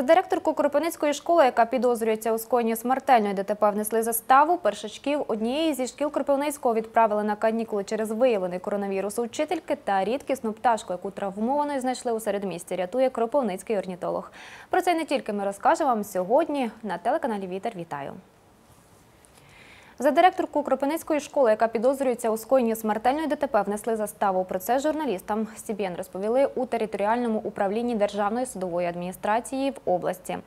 За директорку Кропивницької школи, яка підозрюється у скоєнні смертельної ДТП, внесли заставу. Першачків однієї зі шкіл Кропивницького відправили на канікули через виявлений коронавірус у вчительки та рідкісну пташку, яку травмованою знайшли у середмісті. Рятує Кропивницький орнітолог. Про це не тільки ми розкажемо вам сьогодні на телеканалі Вітер. Вітаю. За директорку Кропивницької школи, яка підозрюється у скоєнні смертельної ДТП, внесли заставу. Про це журналістам СІБІН розповіли у територіальному управлінні Державної судової адміністрації в області.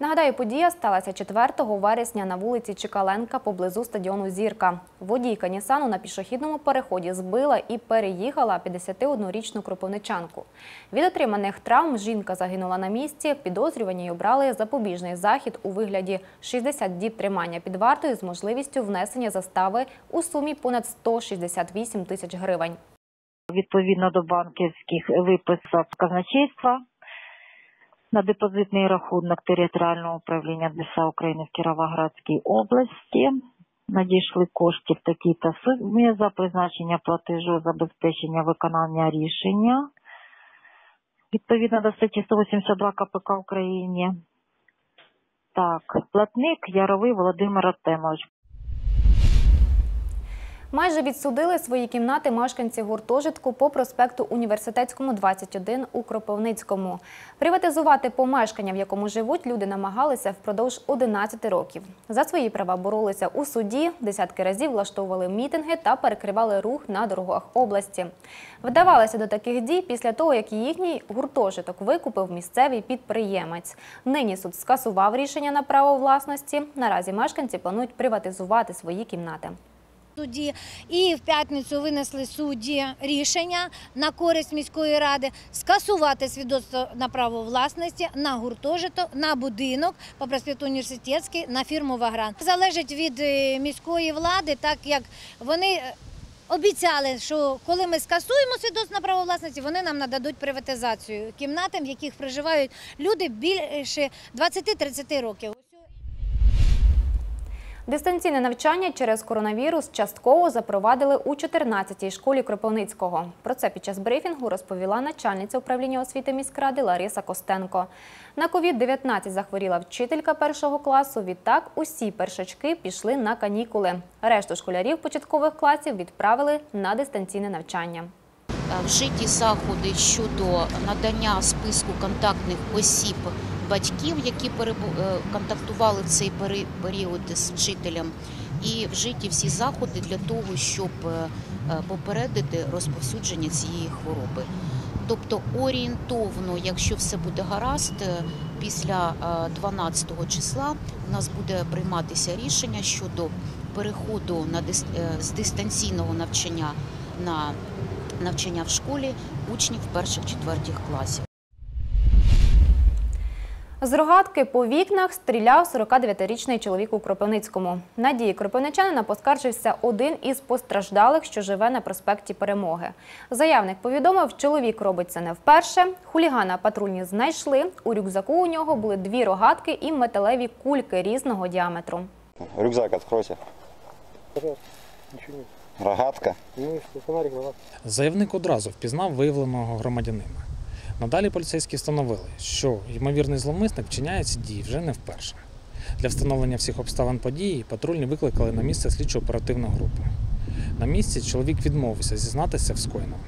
Нагадаю, подія сталася 4 вересня на вулиці Чекаленка поблизу стадіону Зірка. Водійка Нісану на пішохідному переході збила і переїхала 51-річну кропивничанку. Від отриманих травм жінка загинула на місці. Підозрювані обрали запобіжний захід у вигляді 60 діб тримання під вартою з можливістю внесення застави у сумі понад 168 тисяч гривень. відповідно до банківських виписок казначейства на депозитний рахунок територіального управління ДСА України в Кіровоградській області. Надійшли коштів такі та сумі за призначення платежу забезпечення виконання рішення відповідно до статті 182 КПК України. Так, платник Яровий Володимир Артемович. Майже відсудили свої кімнати мешканці гуртожитку по проспекту Університетському 21 у Кропивницькому. Приватизувати помешкання, в якому живуть, люди намагалися впродовж 11 років. За свої права боролися у суді, десятки разів влаштовували мітинги та перекривали рух на дорогах області. Вдавалися до таких дій після того, як їхній гуртожиток викупив місцевий підприємець. Нині суд скасував рішення на право власності. Наразі мешканці планують приватизувати свої кімнати. Суді, і в п'ятницю винесли судді рішення на користь міської ради скасувати свідоцтво на право власності на гуртожиток, на будинок по проспекту університетський на фірму Вагран. Залежить від е, міської влади, так як вони. е, Обіцяли, що коли ми скасуємо свідоцтво на право власності, вони нам нададуть приватизацію кімнатам, в яких проживають люди більше 20-30 років. Дистанційне навчання через коронавірус частково запровадили у 14-й школі Кропивницького. Про це під час брифінгу розповіла начальниця управління освіти міськради Лариса Костенко. На COVID-19 захворіла вчителька першого класу. Відтак усі першачки пішли на канікули. Решту школярів початкових класів відправили на дистанційне навчання. вжиті заходи щодо надання списку контактних осіб батьків, які е, контактували в цей період з вчителем, і вжиті всі заходи для того, щоб е, е, попередити розповсюдження цієї хвороби. Тобто орієнтовно, якщо все буде гаразд, після е, 12 числа у нас буде прийматися рішення щодо переходу на з дистанційного навчання на навчання в школі учнів перших-четвертих класів. З рогатки по вікнах стріляв 49-річний чоловік у Кропивницькому. Надії Кропивничанина поскаржився один із постраждалих, що живе на проспекті Перемоги. Заявник повідомив, чоловік робить це не вперше. Хулігана патрульні знайшли. У рюкзаку у нього були дві рогатки і металеві кульки різного діаметру. Рюкзак. Пожалуйста. Рогатка. Заявник одразу впізнав виявленого громадянина. Надалі поліцейські встановили, що ймовірний зловмисник вчиняє ці дії вже не вперше. Для встановлення всіх обставин події патрульні викликали на місце слідчо-оперативну групу. На місці чоловік відмовився зізнатися в скоєному.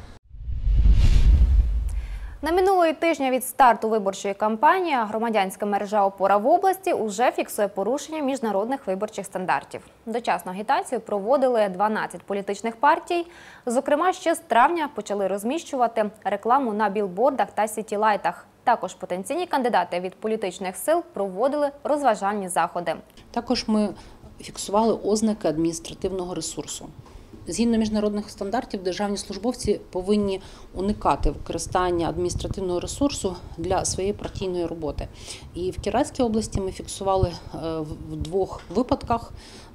На минулої тижня від старту виборчої кампанії громадянська мережа опора в області уже фіксує порушення міжнародних виборчих стандартів. Дочасну агітацію проводили 12 політичних партій. Зокрема, ще з травня почали розміщувати рекламу на білбордах та сітілайтах. Також потенційні кандидати від політичних сил проводили розважальні заходи. Також ми фіксували ознаки адміністративного ресурсу. Згідно міжнародних стандартів, державні службовці повинні уникати використання адміністративного ресурсу для своєї партійної роботи. І в Кіратській області ми фіксували е, в двох випадках,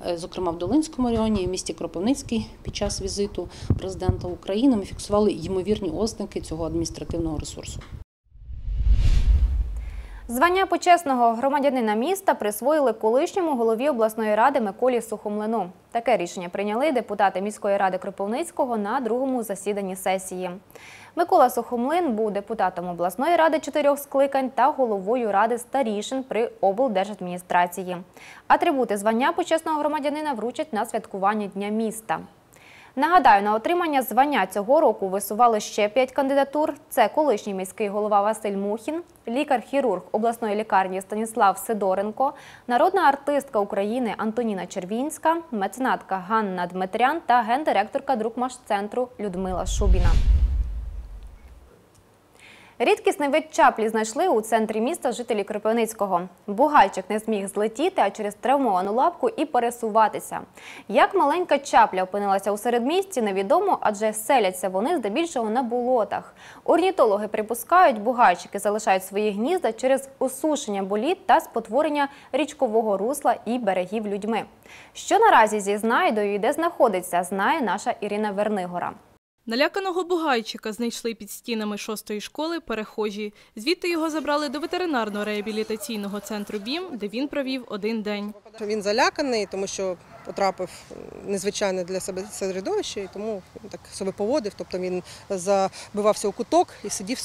е, зокрема в Долинському районі і в місті Кропивницький під час візиту президента України. Ми фіксували ймовірні ознаки цього адміністративного ресурсу. Звання почесного громадянина міста присвоїли колишньому голові обласної ради Миколі Сухомлину. Таке рішення прийняли депутати міської ради Кропивницького на другому засіданні сесії. Микола Сухомлин був депутатом обласної ради чотирьох скликань та головою ради старішин при облдержадміністрації. Атрибути звання почесного громадянина вручать на святкування Дня міста. Нагадаю, на отримання звання цього року висували ще п'ять кандидатур. Це колишній міський голова Василь Мухін, лікар-хірург обласної лікарні Станіслав Сидоренко, народна артистка України Антоніна Червінська, меценатка Ганна Дмитрян та гендиректорка Друкмаш-центру Людмила Шубіна. Рідкісний вид чаплі знайшли у центрі міста жителі Кропивницького. Бугайчик не зміг злетіти, а через травмовану лапку і пересуватися. Як маленька чапля опинилася у середмісті, невідомо, адже селяться вони здебільшого на болотах. Орнітологи припускають, бугайчики залишають свої гнізда через осушення боліт та спотворення річкового русла і берегів людьми. Що наразі зі знайдою і де знаходиться, знає наша Ірина Вернигора. Наляканого бугайчика знайшли під стінами шостої школи перехожі. Звідти його забрали до ветеринарно-реабілітаційного центру БІМ, де він провів один день. Він заляканий, тому що потрапив незвичайне для себе середовище, і тому він так себе поводив. Тобто він забивався у куток і сидів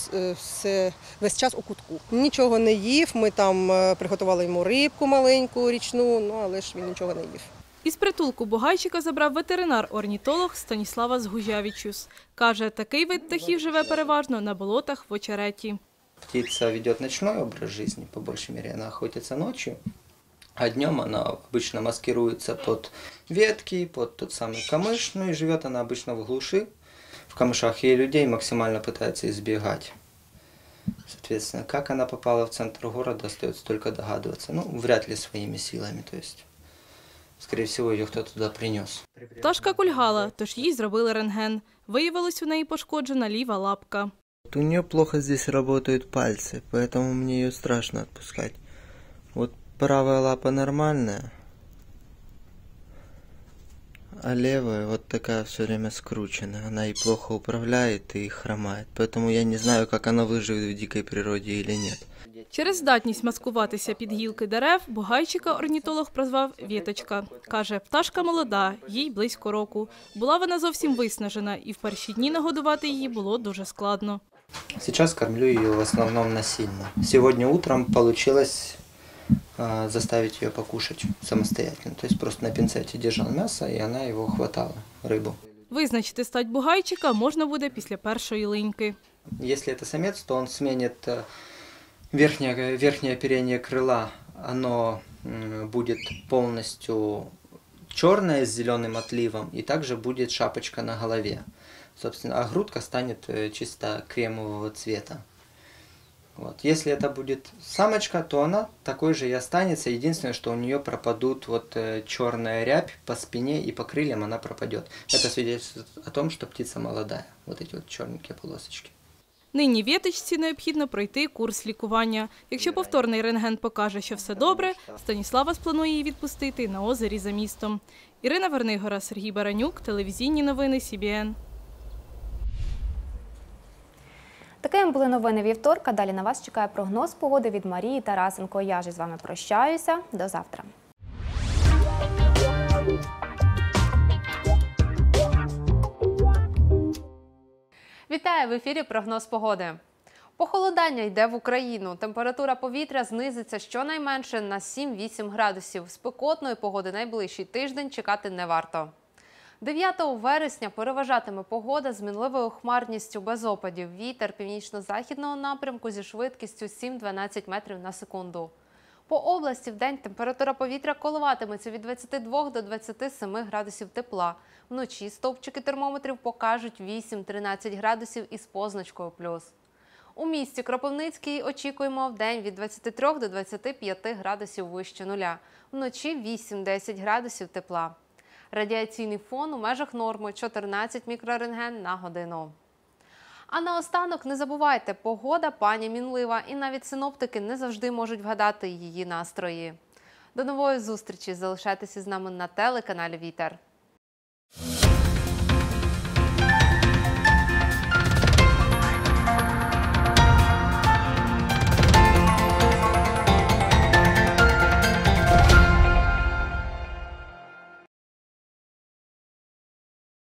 е, весь час у кутку. Нічого не їв. Ми там е, приготували йому рибку маленьку річну, ну але ж він нічого не їв. Із притулку бугайчика забрав ветеринар-орнітолог Станіслава Згужявічус. Каже, такий вид птахів живе переважно на болотах в очереті. Птица ведет ночной образ жизни, по большей мере, она охотится ночью, а днем она обычно маскируется под ветки, под тот самый камыш, ну и живет она обычно в глуши, в камышах, и людей максимально пытается избегать. Соответственно, как она попала в центр города, остается только догадываться. Ну, вряд ли своими силами, то есть, скорее всего, ее кто-то туда принес. Пташка кульгала, тож їй зробили рентген. Виявилось, у неї пошкоджена ліва лапка. У нее плохо здесь работают пальцы, поэтому мне ее страшно отпускать. Вот правая лапа нормальная, а левая вот такая все время скрученная. Она и плохо управляет, и хромает. Поэтому я не знаю, как она выживет в дикой природе или нет. Через здатність маскуватися під гілки дерев бугайчика орнітолог прозвав Віточка. Каже, пташка молода, їй близько року. Була вона зовсім виснажена, і в перші дні нагодувати її було дуже складно. Сейчас кормлю ее в основном насильно. Сегодня утром получилось заставить ее покушать самостоятельно. То есть просто на пинцете держал мясо, и она его хватала, рыбу. Визначити стать бугайчика можна буде після першої линьки. Если это самец, то он сменит э, верхнее, верхнее оперение крыла. Оно м, будет полностью черное с зеленым отливом, и также будет шапочка на голове. Собственно, а грудка станет э, чисто кремового цвета. Вот. Если это будет самочка, то она такой же и останется. Единственное, что у нее пропадут вот э, черная рябь по спине и по крыльям она пропадет. Это свидетельствует о том, что птица молодая. Вот эти вот черненькие полосочки. Нині віточці необхідно пройти курс лікування. Якщо повторний рентген покаже, що все добре, Станіслава спланує її відпустити на озері за містом. Ірина Вернигора, Сергій Баранюк, телевізійні новини СІБІН. Такими були новини вівторка. Далі на вас чекає прогноз погоди від Марії Тарасенко. Я ж із вами прощаюся. До завтра. Вітаю в ефірі прогноз погоди. Похолодання йде в Україну. Температура повітря знизиться щонайменше на 7-8 градусів. Спекотної погоди найближчий тиждень чекати не варто. 9 вересня переважатиме погода з мінливою хмарністю без опадів. Вітер північно-західного напрямку зі швидкістю 7-12 метрів на секунду. По області в день температура повітря коливатиметься від 22 до 27 градусів тепла. Вночі стовпчики термометрів покажуть 8-13 градусів із позначкою плюс. У місті Кропивницький очікуємо в день від 23 до 25 градусів вище нуля. Вночі 8-10 градусів тепла. Радіаційний фон у межах норми 14 мікрорентген на годину. А наостанок не забувайте, погода пані мінлива, і навіть синоптики не завжди можуть вгадати її настрої. До нової зустрічі! Залишайтеся з нами на телеканалі Вітер.